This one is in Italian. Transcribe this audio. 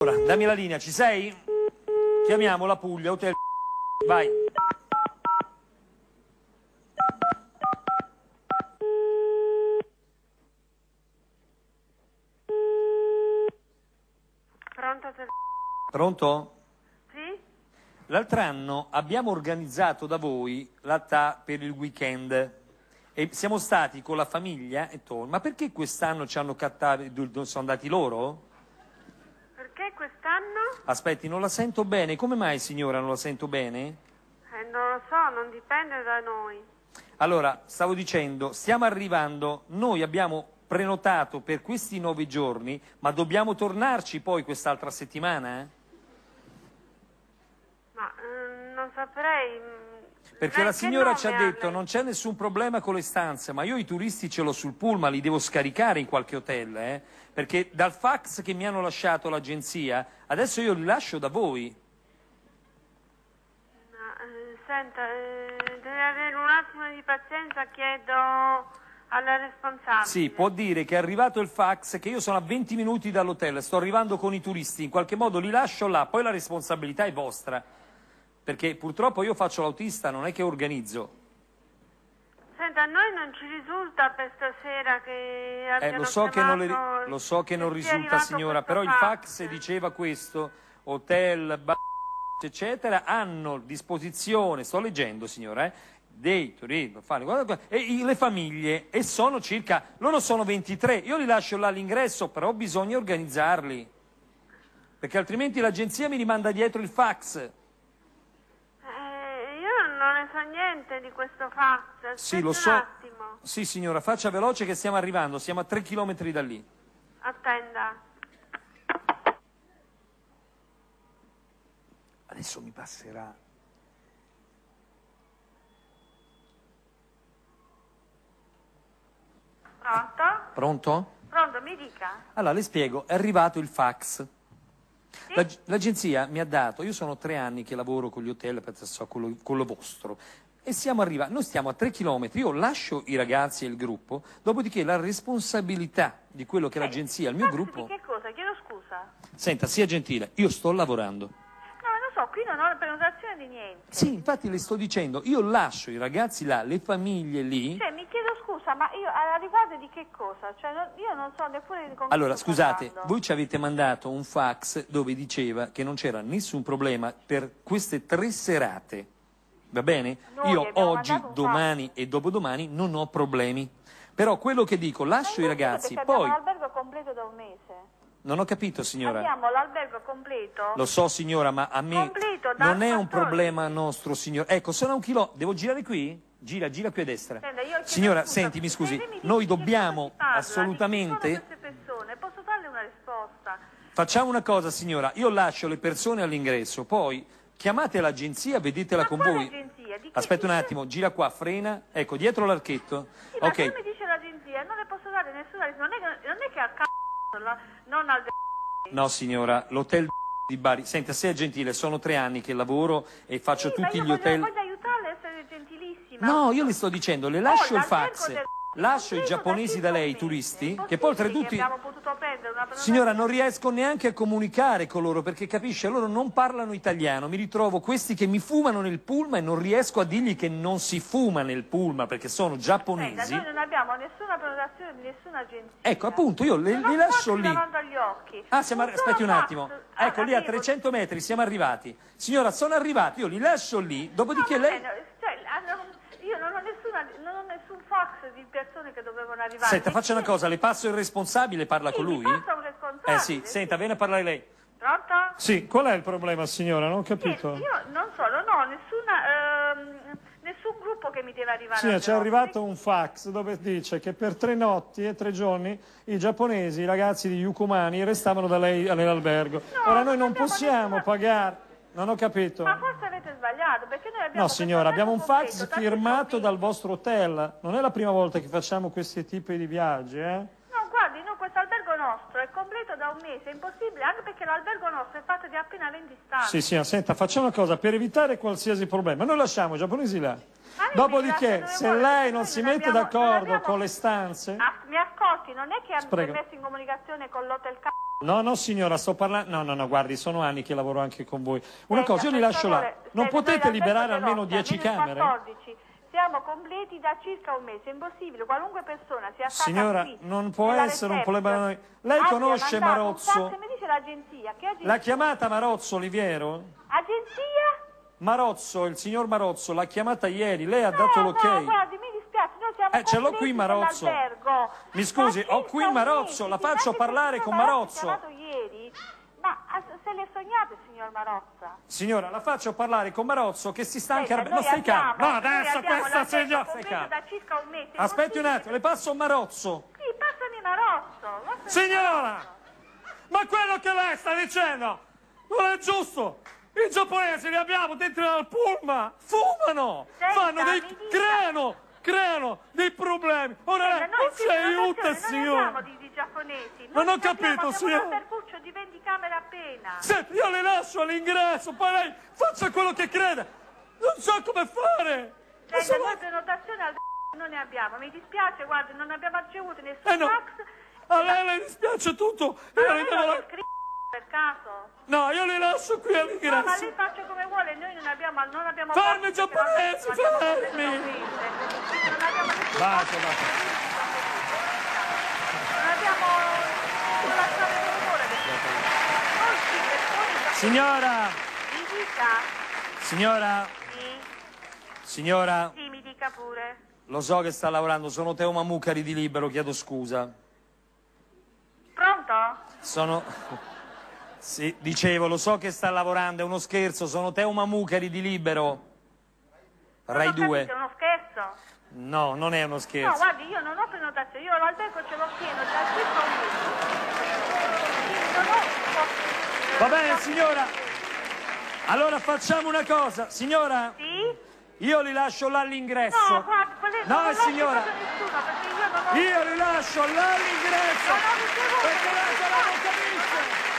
Allora, dammi la linea, ci sei? Chiamiamo la Puglia, hotel. Vai. Pronto? te- Pronto? Sì? L'altro anno abbiamo organizzato da voi la TA per il weekend e siamo stati con la famiglia e to, ma perché quest'anno ci hanno cattato, sono andati loro? Perché quest'anno? Aspetti, non la sento bene, come mai signora non la sento bene? Eh, non lo so, non dipende da noi. Allora, stavo dicendo, stiamo arrivando, noi abbiamo prenotato per questi nove giorni, ma dobbiamo tornarci poi quest'altra settimana? eh? Ma eh, non saprei. Perché la signora ci ha detto non c'è nessun problema con le stanze, ma io i turisti ce l'ho sul pullman, li devo scaricare in qualche hotel, eh? perché dal fax che mi hanno lasciato l'agenzia, adesso io li lascio da voi. Ma, eh, senta, eh, deve avere un attimo di pazienza, chiedo alla responsabile. Sì, può dire che è arrivato il fax, che io sono a 20 minuti dall'hotel, sto arrivando con i turisti, in qualche modo li lascio là, poi la responsabilità è vostra. Perché purtroppo io faccio l'autista, non è che organizzo. Senta, a noi non ci risulta per stasera che Eh, lo so che non, le- lo so che non risulta signora, però il fax diceva questo, hotel, bar, eccetera, hanno disposizione, sto leggendo signora, eh, dei qua, e le famiglie, e sono circa, loro sono 23, io li lascio là all'ingresso, però bisogna organizzarli, perché altrimenti l'agenzia mi rimanda dietro il fax. Ne so niente di questo fax. Sì, Aspetti lo un so. attimo. Sì signora, faccia veloce che stiamo arrivando, siamo a 3 chilometri da lì. Attenda. Adesso mi passerà. Pronto? Pronto? Pronto, mi dica. Allora, le spiego, è arrivato il fax. L'ag- L'agenzia mi ha dato, io sono tre anni che lavoro con gli hotel, con, lo, con lo vostro, e siamo arrivati, noi stiamo a tre chilometri, io lascio i ragazzi e il gruppo, dopodiché la responsabilità di quello che l'agenzia, il mio gruppo... Di che cosa? Chiedo scusa. Senta, sia gentile, io sto lavorando. No, non so, qui non ho la prenotazione di niente. Sì, infatti le sto dicendo, io lascio i ragazzi là, le famiglie lì... Cioè, scusa, ma io a riguardo di che cosa? Cioè, non- io non so neppure di come Allora, scusate, parlando. voi ci avete mandato un fax dove diceva che non c'era nessun problema per queste tre serate. Va bene? Noi Io oggi, domani e dopodomani non ho problemi. Però quello che dico, lascio i ragazzi, poi... Abbiamo l'albergo completo da un mese. Non ho capito, signora. Abbiamo l'albergo completo. Lo so, signora, ma a me Completo, non è un 14. problema nostro, signora. Ecco, sono un chilo... Devo girare qui? Gira, gira qui a destra. Senta, Signora, scusa, senti, mi scusi, dice noi dobbiamo assolutamente... Persone? Posso darle una risposta? Facciamo una cosa, signora, io lascio le persone all'ingresso, poi chiamate l'agenzia, vedetela Ma con voi. agenzia? Aspetta un di che- attimo, gira qua, frena, ecco, dietro l'archetto. Sì, ok, come dice l'agenzia? Non le posso dare nessuna risposta. Non è che, non è che a c***o, la- non al... no signora, l'hotel di Bari, senta, sia gentile, sono tre anni che lavoro e faccio Sì, tutti gli hotel... voglio aiutarle a essere gentilissima. No, io le sto dicendo, le lascio Oh, il fax, del- lascio i giapponesi da lei, i turisti, che poi oltretutto... che potuto prendere una Signora, non riesco neanche a comunicare con loro perché capisce, loro non parlano italiano. Mi ritrovo questi che mi fumano nel pullman e non riesco a dirgli che non si fuma nel pullman perché sono giapponesi. noi non abbiamo nessuna prenotazione di nessuna agenzia. Ecco, appunto, io le, li lascio lì. davanti agli occhi. Ah, siamo sono aspetti un attimo. Ah, Ecco, lì a arrivo. 300 metri siamo arrivati. Signora, sono arrivati, io li lascio lì, dopodiché lei... bene, cioè, ah, non- ho, nessuna, non ho nessun fax di persone che dovevano arrivare. Senta, faccia una Sì, cosa, le passo il responsabile, parla sì, con lui? passa un responsabile. Eh sì, senta, viene a parlare lei. Pronto? Sì, qual è il problema signora? Non ho Sì, capito. io non so, non ho nessuna, ehm, nessun gruppo che mi deve arrivare. Sì, alle ci è notti. arrivato un fax dove dice che per tre notti e tre giorni i giapponesi, i ragazzi di Yukumani, restavano da lei nell'albergo. No, Ora noi non possiamo nessuna- pagare. Non ho capito. Ma forse sbagliato, perché noi abbiamo... No signora, abbiamo un fax completo, firmato dal vostro hotel. Non è la prima volta che facciamo questi tipi di viaggi, eh? No, guardi, no, questo albergo nostro è completo da un mese, è impossibile, anche perché l'albergo nostro è fatto di appena 20 stanze. Sì, sì, senta, facciamo una cosa, per evitare qualsiasi problema, noi lasciamo i giapponesi là. Dopodiché, se lei non si mette abbiamo- d'accordo abbiamo- con le stanze... Ah, mi ascolti, non è che Prego. messo in comunicazione con l'hotel No, no signora, sto parlando... No, no, no, guardi, sono anni che lavoro anche con voi. Una cosa, io li lascio là. Non potete liberare almeno dell'Ostia, 10 camere? 2014, Siamo completi da circa un mese, è impossibile, qualunque persona sia stata Signora, qui, non può essere un problema da noi. Lei conosce Marozzo? fax, mi dice l'agenzia, che agenzia? L'ha chiamata Marozzo Oliviero? Agenzia? Marozzo, il signor Marozzo l'ha chiamata ieri, lei ha No, dato no, l'ok. guardi, mi dispiace, noi siamo Eh, ce l'ho qui, Marozzo. Mi scusi, ho qui Marozzo, la faccio parlare con Marozzo. ieri, ma se le sognate, signor Marozza? Signora, la faccio parlare con Marozzo che si sta anche arrabbiando. No, stai calmo. No, adesso questa signora, stai calmo. Aspetti un attimo, le passo Marozzo. Sì, passami Marozzo. Signora! Ma quello che lei sta dicendo non è giusto! I giapponesi li abbiamo dentro al pullman! Fumano! Fanno dei... creano! creano dei problemi! Ora lei non in ci aiuta, di giapponesi. Non ho capito, un alberguccio di 20 camere appena. Senti, io le lascio all'ingresso, poi lei faccia quello che crede! Non so come fare! Senta, sono- noi prenotazione al non ne abbiamo. Mi dispiace, guardi, non abbiamo ricevuto nessun Eh no! fax. A lei le dispiace tutto! Ma Io non le devo per caso? No, io li lascio qui No, ma all'ingresso! lei faccia come vuole, noi non abbiamo, non abbiamo Fermi, giapponesi, fermi! non abbiamo nessun Bacio, bacio. Signora! mi dica Signora! sì, Signora! sì, mi dica pure. Lo so che sta lavorando, sono Teo Mamucari di Libero, chiedo scusa. Pronto? Sono... Sì, dicevo, lo so che sta lavorando, è uno scherzo, sono Teo Mamucari di Libero. Rai non ho 2. capito, è uno scherzo? No, non è uno No, scherzo. guardi, io non ho prenotazione, io l'albergo ce l'ho pieno un mese. Quindi non ho... Va bene, signora. Allora facciamo una cosa, signora, Sì? io li lascio là all'ingresso. No, guardi, quelle No, non signora. nessuno perché io non ho... Io li lascio là all'ingresso. Perché lei non capisce.